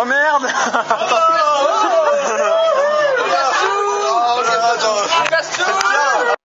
Oh merde.